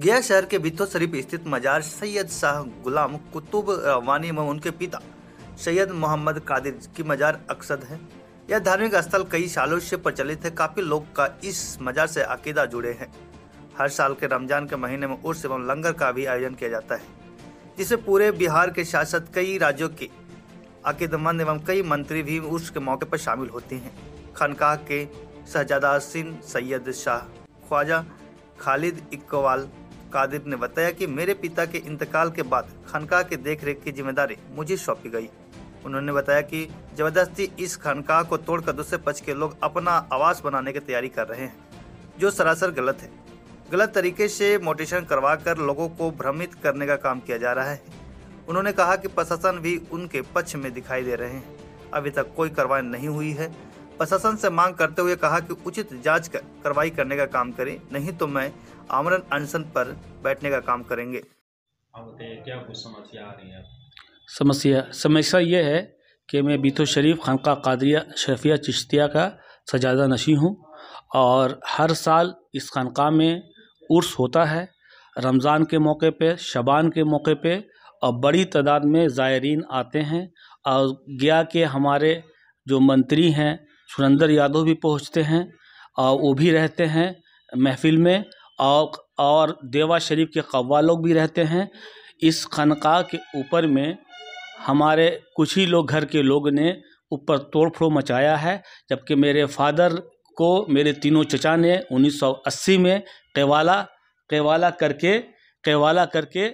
गया शहर के बिथो शरीफ स्थित मजार सैयद शाह गुलाम कुतुब वानी एवं उनके पिता सैयद मोहम्मद कादिर की मजार अक्सद है। यह धार्मिक स्थल कई सालों से प्रचलित है। काफ़ी लोग का इस मजार से अकीदा जुड़े हैं। हर साल के रमज़ान के महीने में उर्स एवं लंगर का भी आयोजन किया जाता है। जिसे पूरे बिहार के साथ कई राज्यों के अकीदमंद एवं कई मंत्री भी उर्स के मौके पर शामिल होते हैं। खनकाह के शहजादा सिंह सैयद शाह ख्वाजा खालिद इकबाल कादिर ने बताया कि मेरे पिता के इंतकाल के बाद खनकाह के देखरेख की ज़िम्मेदारी मुझे सौंपी गई। उन्होंने बताया कि ज़बरदस्ती इस खनकाह को तोड़कर दूसरे पक्ष के लोग अपना आवास बनाने की तैयारी कर रहे हैं, जो सरासर गलत है। गलत तरीके से मोटेशन करवाकर लोगों को भ्रमित करने का काम किया जा रहा है। उन्होंने कहा कि प्रशासन भी उनके पक्ष में दिखाई दे रहे हैं। अभी तक कोई कार्रवाई नहीं हुई है। प्रशासन से मांग करते हुए कहा कि उचित जाँच कर कार्रवाई करने का काम करें, नहीं तो मैं आमरण अनशन पर बैठने का काम करेंगे। आप बताइए क्या कुछ समस्या आ रही है समस्या समस्या ये है कि मैं बीतो शरीफ खानका कादरिया शरफिया चिश्तिया का सजादा नशी हूँ और हर साल इस खानका में उर्स होता है। रमज़ान के मौके पे शबान के मौके पे और बड़ी तादाद में ज़ायरीन आते हैं और गया के हमारे जो मंत्री हैं सुरेंद्र यादव भी पहुँचते हैं और वो भी रहते हैं महफिल में। और और देवा शरीफ के कव्वा लोग भी रहते हैं। इस खनका के ऊपर में हमारे कुछ ही लोग, घर के लोग ने ऊपर तोड़ फोड़ मचाया है, जबकि मेरे फादर को, मेरे तीनों चचा ने 1980 में केवाला केवाला करके केवाला करके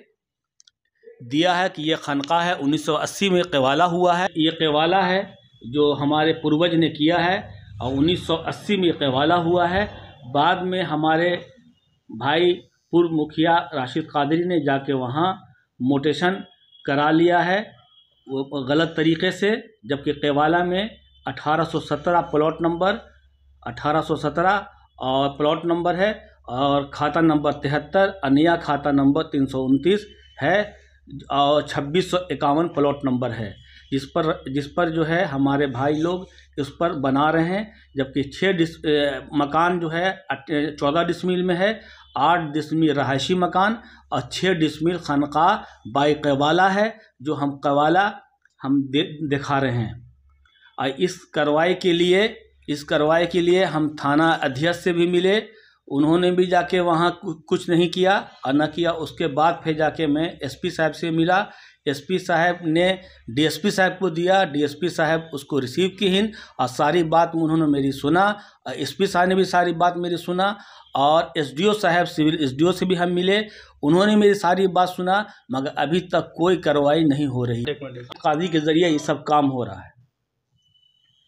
दिया है कि ये खनका है। 1980 में केवाला हुआ है। ये केवाला है जो हमारे पूर्वज ने किया है और 1980 में केवाला हुआ है। बाद में हमारे भाई पूर्व मुखिया राशिद कादरी ने जाके वहाँ मोटेशन करा लिया है। वो गलत तरीके से, जबकि केवाला में 1817 प्लॉट नंबर 1817 और प्लॉट नंबर है और खाता नंबर तिहत्तर, अनिया खाता नंबर तीन सौ उनतीस है और छब्बीस सौ इक्यावन प्लॉट नंबर है। जिस पर जिस पर जो है हमारे भाई लोग उस पर बना रहे हैं, जबकि छः मकान जो है चौदह डिसमिल में है आठ डिसमिल रहायशी मकान और छः डिसमिल खनका बाई कवाला है, जो हम कवाला हम दे, दिखा रहे हैं। और इस कार्रवाई के लिए, इस कार्रवाई के लिए हम थाना अध्यक्ष से भी मिले। उन्होंने भी जाके वहाँ कुछ नहीं किया और न किया। उसके बाद फिर जाके मैं एसपी साहब से मिला। एसपी साहब ने डीएसपी साहब को दिया। डीएसपी साहब उसको रिसीव की हिन और सारी बात उन्होंने मेरी सुना। और एसपी साहब ने भी सारी बात मेरी सुना। और एसडीओ साहब सिविल एसडीओ से भी हम मिले। उन्होंने मेरी सारी बात सुना मगर अभी तक कोई कार्रवाई नहीं हो रही। काजी के ज़रिए ये सब काम हो रहा है।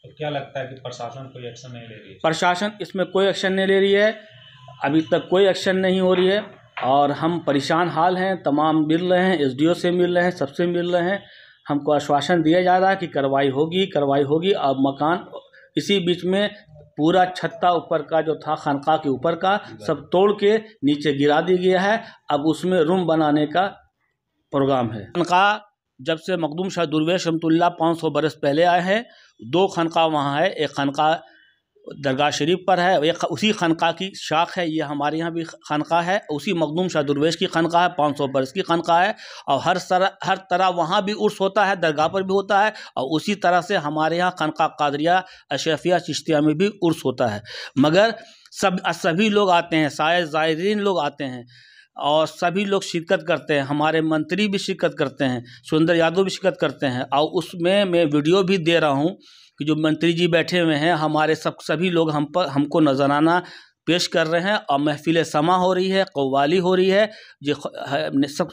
तो क्या लगता है कि प्रशासन कोई एक्शन नहीं ले रही है? प्रशासन इसमें कोई एक्शन नहीं ले रही है। अभी तक कोई एक्शन नहीं हो रही है। और हम परेशान हाल हैं तमाम मिल रहे हैं एसडीओ से मिल रहे हैं सबसे मिल रहे हैं। हमको आश्वासन दिया जा रहा है कि कार्रवाई होगी कार्रवाई होगी। अब मकान इसी बीच में पूरा छत्ता ऊपर का जो था, खानका के ऊपर का, सब तोड़ के नीचे गिरा दिया गया है। अब उसमें रूम बनाने का प्रोग्राम है। खनका, जब से मखदूम शाह दुर्वेश रमतुल्ला पाँच सौ बरस पहले आए हैं, दो खनका वहाँ है। एक खानका दरगाह शरीफ पर है एक उसी खनका की शाख है, ये हमारे यहाँ भी खनका है, उसी मखदूम शाह दुर्वेश की खनका है, पाँच सौ बरस की खनका है, और हर तरह हर तरह वहाँ भी उर्स होता है, दरगाह पर भी होता है, और उसी तरह से हमारे यहाँ खनका कादरिया अशरफिया चिश्तिया में भी उर्स होता है। मगर सब, सभी लोग आते हैं शायद ज़ायरीन लोग आते हैं, और सभी लोग शिरकत करते हैं, हमारे मंत्री भी शिरकत करते हैं, सुंदर यादव भी शिरकत करते हैं, और उसमें मैं वीडियो भी दे रहा हूँ कि जो मंत्री जी बैठे हुए हैं, हमारे सब, सभी लोग हम पर, हमको नजराना पेश कर रहे हैं और महफिल समा हो रही है, कव्वाली हो रही है जो सब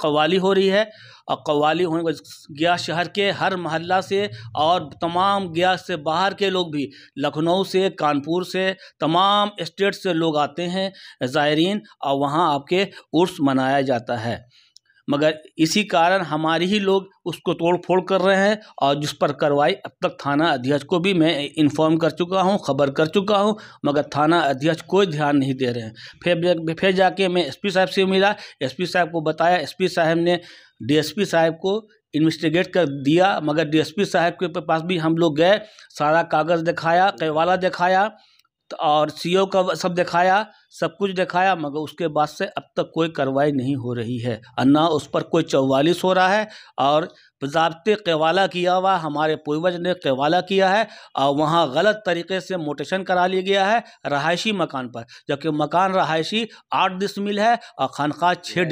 कव्वाली हो रही है और कव्वाली होने गया शहर के हर मोहल्ला से और तमाम गया से बाहर के लोग भी, लखनऊ से, कानपुर से, तमाम स्टेट से लोग आते हैं, ज़ायरीन और वहाँ आपके उर्स मनाया जाता है। मगर इसी कारण हमारे ही लोग उसको तोड़ फोड़ कर रहे हैं और जिस पर कार्रवाई अब तक थाना अध्यक्ष को भी मैं इन्फॉर्म कर चुका हूँ, खबर कर चुका हूँ, मगर थाना अध्यक्ष कोई ध्यान नहीं दे रहे हैं। फिर फिर जाके मैं एसपी साहब से मिला, एसपी साहब को बताया, एसपी साहब ने डीएसपी साहब को इन्वेस्टिगेट कर दिया, मगर डीएसपी साहब के पास भी हम लोग गए, सारा कागज़ दिखाया, कैवाला दिखाया और सीओ का सब दिखाया, सब कुछ दिखाया, मगर उसके बाद से अब तक कोई कार्रवाई नहीं हो रही है। और ना उस पर कोई चौवालिस हो रहा है, और बजाबते केवाला किया हुआ, हमारे पूर्वज ने केवाला किया है, और वहाँ गलत तरीके से मोटेशन करा लिया गया है रहायशी मकान पर, जबकि मकान रहायशी आठ डिसमिल है और खानखा छः